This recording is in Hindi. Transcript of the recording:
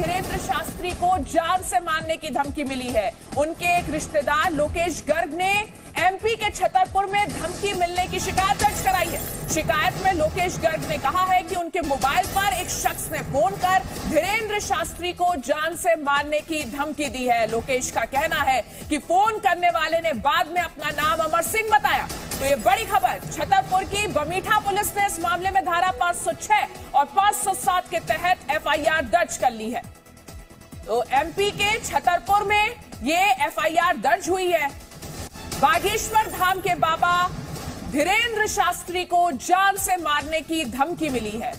धीरेन्द्र शास्त्री को जान से मारने की धमकी मिली है। उनके एक रिश्तेदार लोकेश गर्ग ने एमपी के छतरपुर में धमकी मिलने की शिकायत दर्ज कराई है। शिकायत में लोकेश गर्ग ने कहा है कि उनके मोबाइल पर एक शख्स ने फ़ोन कर धीरेन्द्र शास्त्री को जान से मारने की धमकी दी है। लोकेश का कहना है कि फ़ोन करने वाले ने बाद में अपना नाम अमर सिंह बताया। तो ये बड़ी खबर, छतरपुर की बमीठा पुलिस ने इस मामले में धारा 506 और 507 के तहत एफआईआर दर्ज कर ली है। तो एमपी के छतरपुर में ये एफआईआर दर्ज हुई है। बागेश्वर धाम के बाबा धीरेन्द्र शास्त्री को जान से मारने की धमकी मिली है।